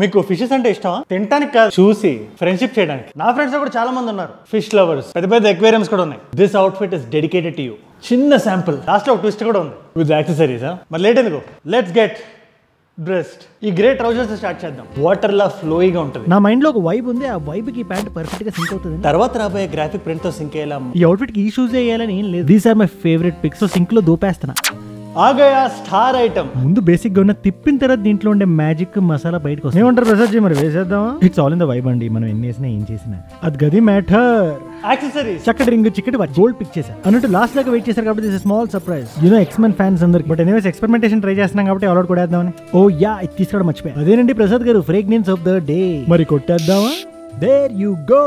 మీకు ఫిషెస్ అంటే ఇష్టమా? తినడానికి కాదు చూసి ఫ్రెండ్షిప్ చేయడానికి. నా ఫ్రెండ్స్ కూడా చాలా మంది ఉన్నారు. ఫిష్ లవర్స్ పెద్ద పెద్ద ఎక్వేరియమ్స్ కూడా ఉన్నాయి. This outfit is dedicated to you చిన్న శాంపుల్ లాస్ట్లో ఒక ట్విస్ట్ కూడా ఉంది. విత్ యాక్సెసరీస్ మరి లేట్ ఎందుకు? లెట్స్ గెట్ డ్రెస్డ్ ఈ గ్రే ట్రౌజర్స్ స్టార్ట్ చేద్దాం. వాటర్ లా ఫ్లోయిగా ఉంటుంది. నా మైండ్లో ఒక వైబ్ ఉంది. ఆ వైబ్కి ప్యాంట్ పర్ఫెక్ట్గా సింక్ అవుతుంది. తర్వాత రాబోయే గ్రాఫిక్ ప్రింట్తో సింక్ అయ్యేలా ఈ అవుట్ఫిట్కి ఈ షూస్ వేయాలని ఏం లేదు. These are my favourite picks సింక్లో దూపేస్తున్నా. ఆగయా స్టార్ ఐటమ్. ముందు బేసిక్గా ఉన్న తిప్పిన తర్వాత దీంట్లో ఉండే మ్యాజిక్ మసాలా బయటకు వస్తుంది. ఏమంటారు ప్రసాద్ జీ మరి వేసేద్దామా? It's all in the vibe అండి మనం ఎన్ని వేసినా ఏం చేసినా. అది గది మ్యాటర్. యాక్సెసరీస్ చక్కటి రింగ్ చిక్కటి గోల్డ్ పిక్ చేశారు. అన్నట్టు లాస్ట్ దాకా వెయిట్ చేశారు కాబట్టి small surprise you know X Men fans అందరికి. బట్ ఎనీవేస్ ఎక్స్పెరిమెంటేషన్ ట్రై చేస్తున్నాం కాబట్టి అలౌట్ కొట్టేద్దామని. ఓ యా ఇది తీసుకోవడం మర్చిపోయా అదేనండి ప్రసాద్ గారు ఫ్రేగ్నెన్స్ ఆఫ్ ద డే మరి కొట్టేద్దామా? There you go